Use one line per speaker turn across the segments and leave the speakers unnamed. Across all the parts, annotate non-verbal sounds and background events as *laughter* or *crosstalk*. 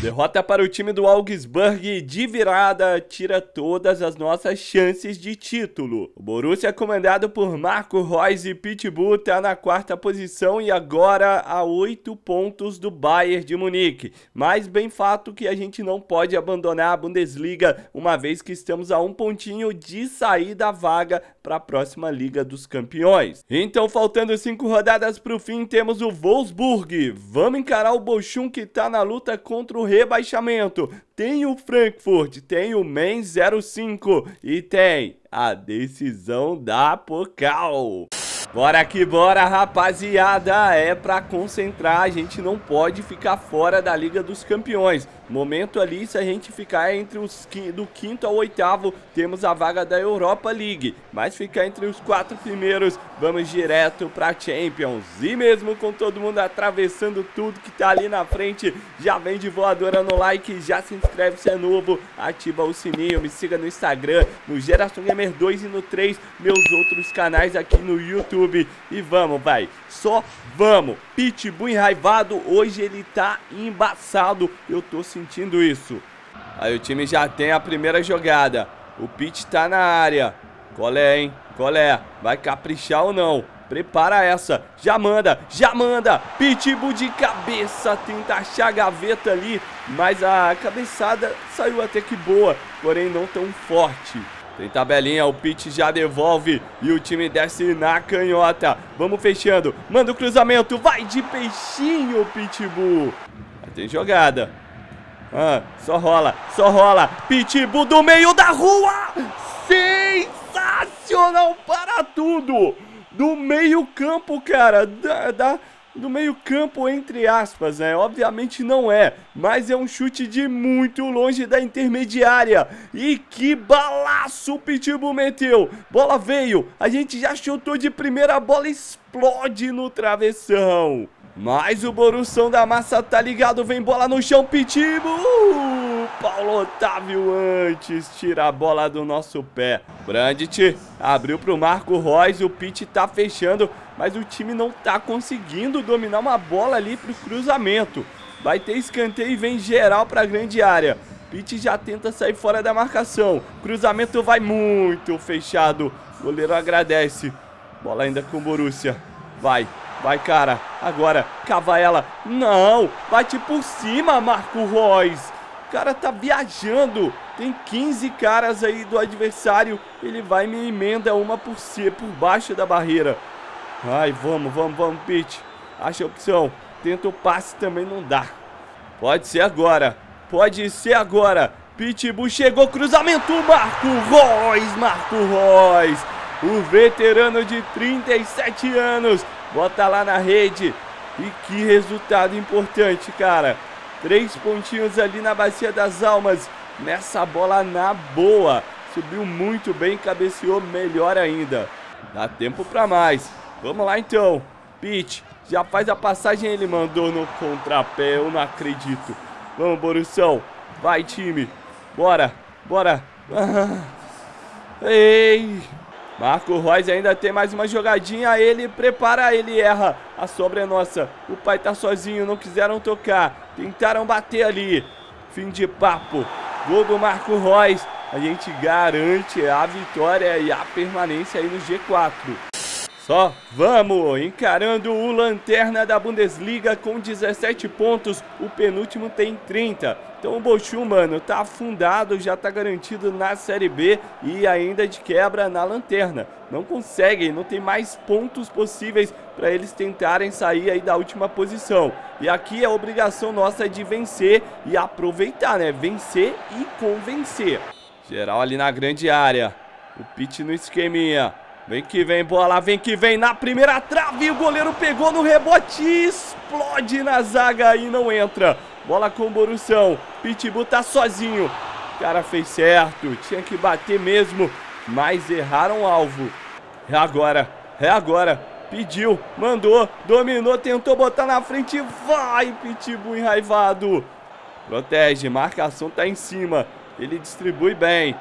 Derrota para o time do Augsburg de virada tira todas as nossas chances de título. O Borussia, comandado por Marco Reus e Pitbull, está na quarta posição e agora a oito pontos do Bayern de Munique. Mas bem fato que a gente não pode abandonar a Bundesliga, uma vez que estamos a um pontinho de sair da vaga para a próxima Liga dos Campeões. Então, faltando cinco rodadas para o fim, temos o Wolfsburg. Vamos encarar o Bochum que está na luta contra o rebaixamento. Tem o Frankfurt, tem o Mainz 05 e tem a decisão da Pokal. Bora que bora, rapaziada. É pra concentrar, a gente não pode ficar fora da Liga dos Campeões. Momento ali, se a gente ficar entre os do quinto ao oitavo, temos a vaga da Europa League. Mas ficar entre os quatro primeiros, vamos direto pra Champions. E mesmo com todo mundo atravessando tudo que tá ali na frente, já vem de voadora no like, já se inscreve se é novo, ativa o sininho, me siga no Instagram, no Geração Gamer 2 e no 3, meus outros canais aqui no YouTube. E vamos, vai, só vamos. Pitbull enraivado, hoje ele tá embaçado, eu tô sentindo sentindo isso. Aí o time já tem a primeira jogada. O Pit tá na área. Colé, hein? Colé. Vai caprichar ou não? Prepara essa. Já manda, já manda. Pitbull de cabeça. Tenta achar a gaveta ali. Mas a cabeçada saiu até que boa. Porém, não tão forte. Tem tabelinha, o Pit já devolve e o time desce na canhota. Vamos fechando. Manda o cruzamento. Vai de peixinho, Pitbull. Tem jogada. Ah, só rola, só rola. Pitbull do meio da rua. Sensacional para tudo. Do meio campo, cara. Da, da, do meio campo, entre aspas, né? Obviamente não é, mas é um chute de muito longe da intermediária. E que balaço o Pitbull meteu. Bola veio, a gente já chutou de primeira, a bola explode no travessão. Mas o Borussão da Massa tá ligado, vem bola no chão, Pitimo! Uh, Paulo Otávio antes tira a bola do nosso pé. Brandt abriu pro Marco Reus, o Pit tá fechando, mas o time não tá conseguindo dominar uma bola ali pro cruzamento. Vai ter escanteio e vem geral pra grande área. Pit já tenta sair fora da marcação. Cruzamento vai muito fechado. Goleiro agradece. Bola ainda com o Borussia. Vai, Vai, cara. Agora, cava ela. Não. Bate por cima, Marco Reus. O cara tá viajando. Tem 15 caras aí do adversário. Ele vai me emenda uma por si, por baixo da barreira. Ai, vamos, vamos, vamos, Pete. Acha a opção. Tenta o passe também, não dá. Pode ser agora. Pode ser agora. Pitbull chegou, cruzamento, Marco Reus, Marco Reus. O veterano de 37 anos Bota lá na rede. E que resultado importante, cara. Três pontinhos ali na Bacia das Almas. Nessa bola na boa. Subiu muito bem, cabeceou melhor ainda. Dá tempo pra mais. Vamos lá então. Pete, já faz a passagem. Ele mandou no contrapé. Eu não acredito. Vamos, Borussão. Vai, time. Bora, bora. Ei. Marco Reus ainda tem mais uma jogadinha. Ele prepara, ele erra. A sobra é nossa. O pai tá sozinho, não quiseram tocar. Tentaram bater ali. Fim de papo. Gol do Marco Reus. A gente garante a vitória e a permanência aí no G4. Só vamos encarando o Lanterna da Bundesliga com 17 pontos, o penúltimo tem 30. Então o Bochum, mano, tá afundado, já tá garantido na Série B e ainda de quebra na Lanterna. Não conseguem, não tem mais pontos possíveis para eles tentarem sair aí da última posição. E aqui a obrigação nossa é de vencer e aproveitar, né? Vencer e convencer. Geral ali na grande área. O Pit no esqueminha. Vem que vem, bola, vem que vem na primeira trave. O goleiro pegou no rebote explode na zaga e não entra. Bola com o Borussão. Pitbull tá sozinho. O cara fez certo, tinha que bater mesmo, mas erraram o alvo. É agora, é agora. Pediu, mandou, dominou, tentou botar na frente. Vai, Pitbull enraivado. Protege, marcação tá em cima. Ele distribui bem.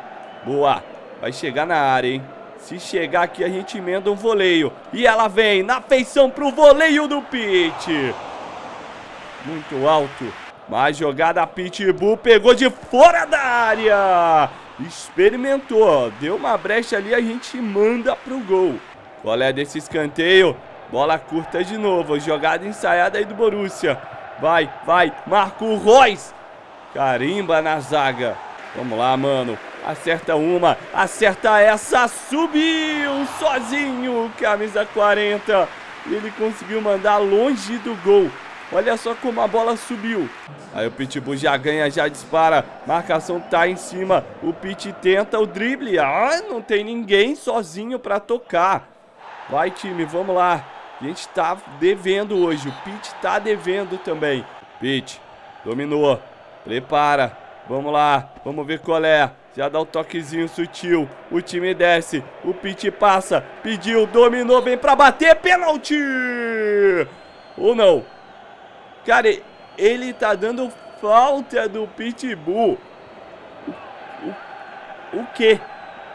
Boa, vai chegar na área, hein? Se chegar aqui, a gente emenda um voleio. E ela vem na feição pro voleio do Pete. Muito alto. Mais jogada, Pitbull pegou de fora da área. Experimentou, deu uma brecha ali, a gente manda pro gol. Qual é desse escanteio? Bola curta de novo, jogada ensaiada aí do Borussia. Vai, vai, Marco Reus. Carimba na zaga. Vamos lá, mano. Acerta uma, acerta essa, subiu sozinho, camisa 40. Ele conseguiu mandar longe do gol. Olha só como a bola subiu. Aí o Pitbull já ganha, já dispara. Marcação tá em cima. O Pit tenta o drible. Ah, não tem ninguém sozinho para tocar. Vai, time, vamos lá. A gente tá devendo hoje. O Pit tá devendo também. Pit, dominou. Prepara. Vamos lá. Vamos ver qual é. Já dá o um toquezinho sutil. O time desce. O Pit passa. Pediu, dominou, vem pra bater. Pênalti! Ou não? Cara, ele tá dando falta do Pitbull. O, o, o que?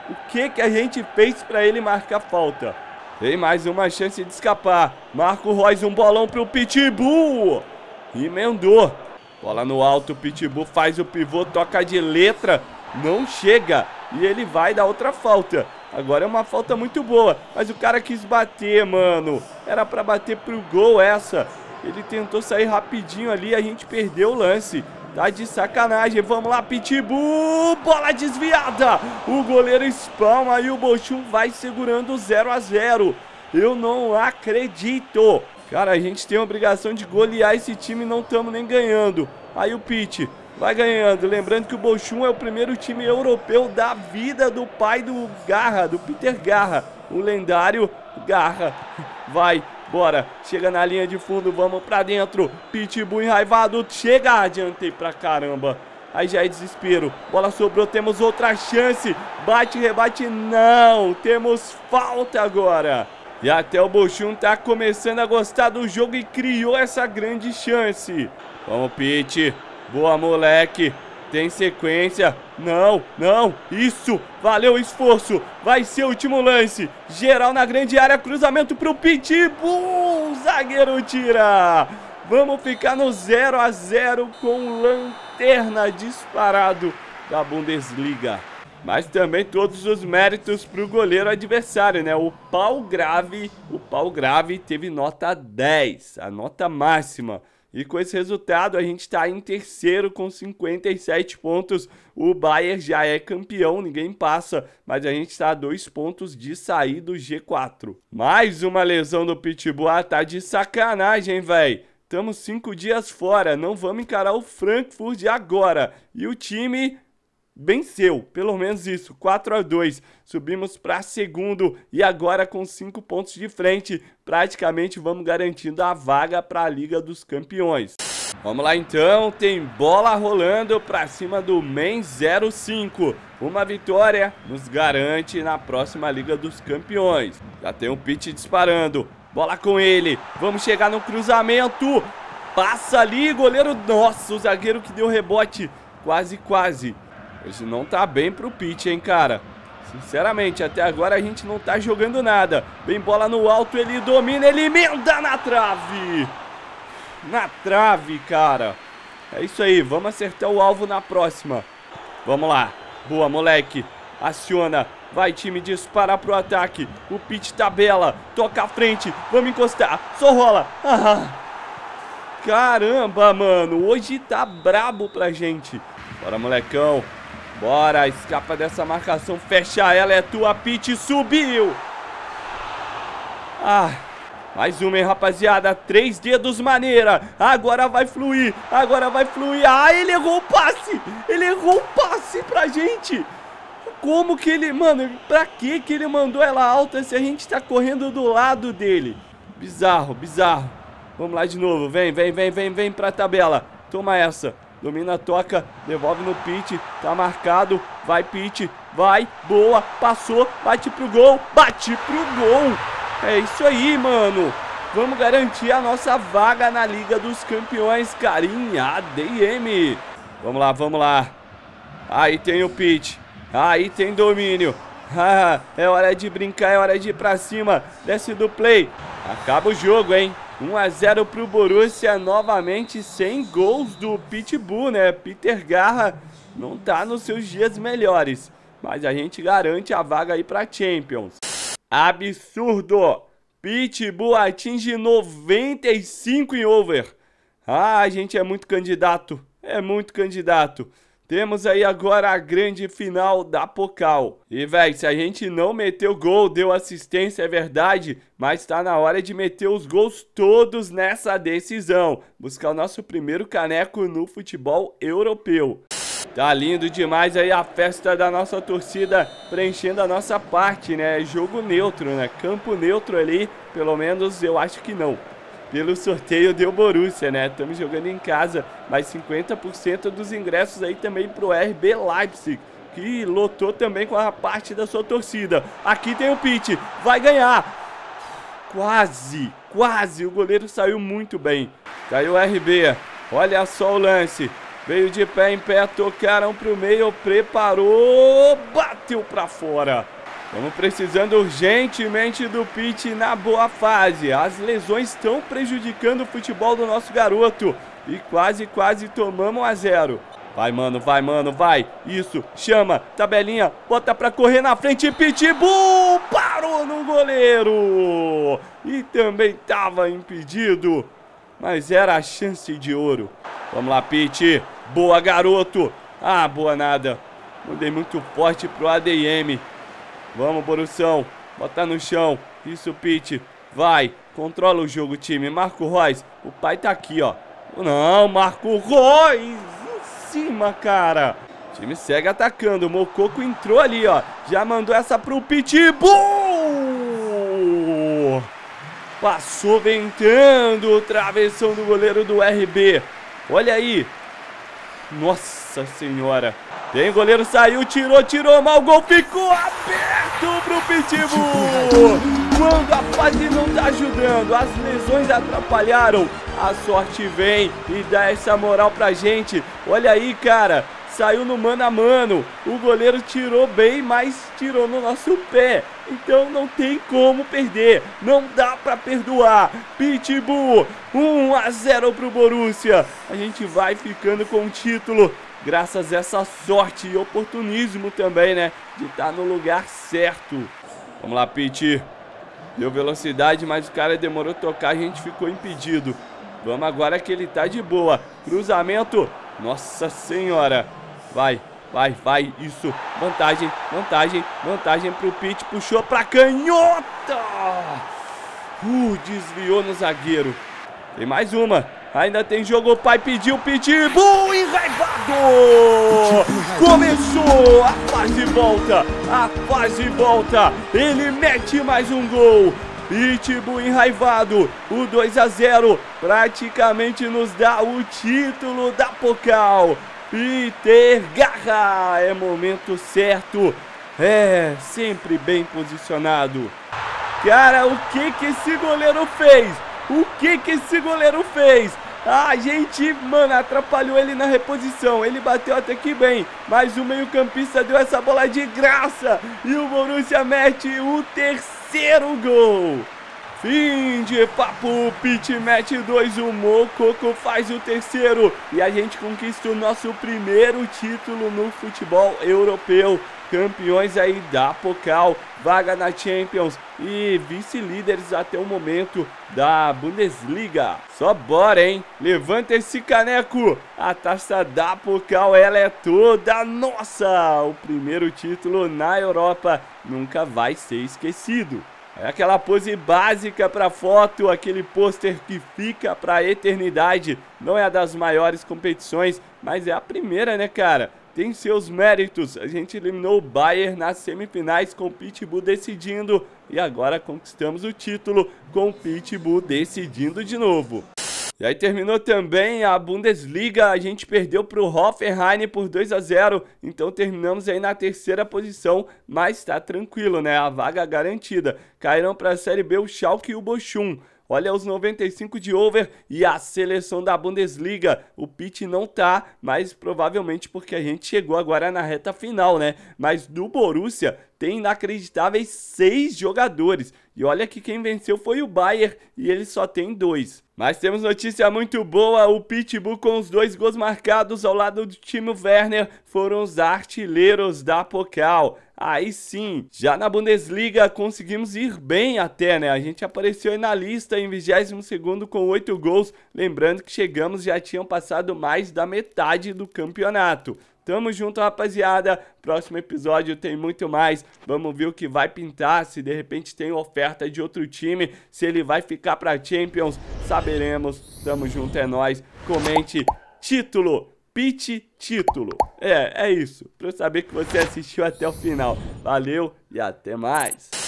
O que que a gente fez pra ele marcar falta? Tem mais uma chance de escapar. Marco Reus, um bolão pro Pitbull. Emendou. Bola no alto, Pitbull faz o pivô, toca de letra. Não chega. E ele vai dar outra falta. Agora é uma falta muito boa. Mas o cara quis bater, mano. Era pra bater pro gol essa. Ele tentou sair rapidinho ali, a gente perdeu o lance. Tá de sacanagem. Vamos lá, Pitbull. Bola desviada. O goleiro espalma e o Bochum vai segurando 0 a 0 Eu não acredito. Cara, a gente tem a obrigação de golear esse time não estamos nem ganhando. Aí o Pit vai ganhando. Lembrando que o Bochum é o primeiro time europeu da vida do pai do Garra, do Peter Garra. O lendário Garra. *laughs* Vai, Bora, chega na linha de fundo, vamos pra dentro. Pitbull enraivado, chega, adiantei pra caramba. Aí já é desespero. Bola sobrou, temos outra chance. Bate, rebate, não. Temos falta agora. E até o Bochum tá começando a gostar do jogo e criou essa grande chance. Vamos, Pit. Boa, moleque. Tem sequência. Não, não. Isso. Valeu o esforço. Vai ser o último lance. Geral na grande área. Cruzamento pro Pitbull. Zagueiro tira. Vamos ficar no 0 a 0 com lanterna disparado da Bundesliga. Mas também todos os méritos pro goleiro adversário, né? O pau grave, o pau grave teve nota 10, a nota máxima. E com esse resultado, a gente está em terceiro com 57 pontos. O Bayern já é campeão, ninguém passa, mas a gente está a dois pontos de sair do G4. Mais uma lesão do Pitbull, tá de sacanagem, velho. Estamos cinco dias fora, não vamos encarar o Frankfurt agora. E o time venceu, pelo menos isso, 4 a 2. Subimos para segundo e agora com 5 pontos de frente, praticamente vamos garantindo a vaga para a Liga dos Campeões. Vamos lá então, tem bola rolando para cima do Men 05. Uma vitória nos garante na próxima Liga dos Campeões. Já tem um pitch disparando. Bola com ele. Vamos chegar no cruzamento. Passa ali, goleiro. Nossa, o zagueiro que deu rebote. Quase, quase. Hoje não tá bem pro pitch, hein, cara. Sinceramente, até agora a gente não tá jogando nada. Bem bola no alto, ele domina, ele emenda na trave. Na trave, cara. É isso aí, vamos acertar o alvo na próxima. Vamos lá. Boa, moleque. Aciona. Vai, time, dispara pro ataque. O pitch tabela. Toca à frente. Vamos encostar. Só rola. Ah. Caramba, mano. Hoje tá brabo pra gente. Bora, molecão. Bora, escapa dessa marcação, fecha ela, é tua, Pete, subiu! Ah, mais uma, hein, rapaziada, três dedos maneira, agora vai fluir, agora vai fluir, ah, ele errou o passe, ele errou o passe pra gente! Como que ele, mano, pra que que ele mandou ela alta se a gente tá correndo do lado dele? Bizarro, bizarro. Vamos lá de novo, vem, vem, vem, vem, vem pra tabela, toma essa. Domina, toca, devolve no Pit, tá marcado, vai Pit, vai, boa, passou, bate pro gol, bate pro gol. É isso aí, mano. Vamos garantir a nossa vaga na Liga dos Campeões, carinha, ADM. Vamos lá, vamos lá. Aí tem o Pit, aí tem domínio. *laughs* É hora de brincar, é hora de ir pra cima. Desce do play. Acaba o jogo, hein? 1 a 0 pro Borussia, novamente sem gols do Pitbull, né? Peter Garra não tá nos seus dias melhores, mas a gente garante a vaga aí pra Champions. Absurdo! Pitbull atinge 95 em over. Ah, a gente é muito candidato, é muito candidato. Temos aí agora a grande final da Pocal. E, velho, se a gente não meteu gol, deu assistência, é verdade, mas tá na hora de meter os gols todos nessa decisão. Buscar o nosso primeiro caneco no futebol europeu. Tá lindo demais aí a festa da nossa torcida preenchendo a nossa parte, né? Jogo neutro, né? Campo neutro ali, pelo menos eu acho que não pelo sorteio deu Borussia, né? Estamos jogando em casa, mas 50% dos ingressos aí também pro RB Leipzig, que lotou também com a parte da sua torcida. Aqui tem o Pitt, vai ganhar. Quase, quase, o goleiro saiu muito bem. Caiu o RB, olha só o lance. Veio de pé em pé, tocaram pro meio, preparou, bateu pra fora. Estamos precisando urgentemente do Pitt na boa fase. As lesões estão prejudicando o futebol do nosso garoto. E quase, quase tomamos a zero. Vai, mano, vai, mano, vai. Isso, chama, tabelinha, bota pra correr na frente. Pitbull parou no goleiro. E também tava impedido. Mas era a chance de ouro. Vamos lá, Pit. Boa, garoto. Ah, boa nada. Mandei muito forte pro ADM. Vamos, Borussão. Botar no chão. Isso, Pete. Vai. Controla o jogo, time. Marco Reis. O pai tá aqui, ó. Não, Marco Reis. Em cima, cara. O time segue atacando. O Mococo entrou ali, ó. Já mandou essa pro Pitbull. Passou ventando. Travessão do goleiro do RB. Olha aí. Nossa senhora. Tem goleiro, saiu, tirou, tirou, mal gol ficou aberto pro Pitbull. Quando a fase não tá ajudando, as lesões atrapalharam, a sorte vem e dá essa moral pra gente. Olha aí, cara, saiu no mano a mano. O goleiro tirou bem, mas tirou no nosso pé. Então não tem como perder. Não dá para perdoar. Pitbull, 1 a 0 pro Borussia. A gente vai ficando com o título graças a essa sorte e oportunismo também, né? De estar tá no lugar certo. Vamos lá, Pete. Deu velocidade, mas o cara demorou a tocar, a gente ficou impedido. Vamos agora que ele tá de boa. Cruzamento. Nossa senhora. Vai, vai, vai. Isso. Vantagem, vantagem, vantagem pro Pete. Puxou pra canhota. Uh, desviou no zagueiro. Tem mais uma. Ainda tem jogo, pai pediu, pitbull enraivado! Começou, a fase volta, a fase volta, ele mete mais um gol. Pitbull enraivado, o 2 a 0 praticamente nos dá o título da Pocal. Peter Garra, é momento certo, é sempre bem posicionado. Cara, o que que esse goleiro fez? O que que esse goleiro fez? A gente, mano, atrapalhou ele na reposição. Ele bateu até que bem, mas o meio-campista deu essa bola de graça e o Borussia mete o terceiro gol. Fim de papo, Pit mete 2, o Mococo faz o terceiro e a gente conquista o nosso primeiro título no futebol europeu campeões aí da Pokal, vaga na Champions e vice-líderes até o momento da Bundesliga. Só bora, hein? Levanta esse caneco! A taça da Pokal, ela é toda nossa! O primeiro título na Europa nunca vai ser esquecido. É aquela pose básica para foto, aquele pôster que fica para a eternidade. Não é a das maiores competições, mas é a primeira, né, cara? tem seus méritos. A gente eliminou o Bayern nas semifinais com o Pitbull decidindo e agora conquistamos o título com o Pitbull decidindo de novo. E aí terminou também a Bundesliga, a gente perdeu para o Hoffenheim por 2 a 0, então terminamos aí na terceira posição, mas está tranquilo, né? A vaga garantida. Caíram para a Série B o Schalke e o Bochum. Olha os 95 de over e a seleção da Bundesliga. O Pitt não tá, mas provavelmente porque a gente chegou agora na reta final, né? Mas do Borussia tem inacreditáveis seis jogadores. E olha que quem venceu foi o Bayern e ele só tem dois. Mas temos notícia muito boa, o Pitbull com os dois gols marcados ao lado do time Werner foram os artilheiros da Pokal. Aí sim, já na Bundesliga conseguimos ir bem até, né? A gente apareceu aí na lista em 22º com 8 gols, lembrando que chegamos já tinham passado mais da metade do campeonato. Tamo junto, rapaziada. Próximo episódio tem muito mais. Vamos ver o que vai pintar. Se de repente tem oferta de outro time, se ele vai ficar pra Champions, saberemos. Tamo junto, é nóis. Comente título. Pitch título. É, é isso. Pra eu saber que você assistiu até o final. Valeu e até mais.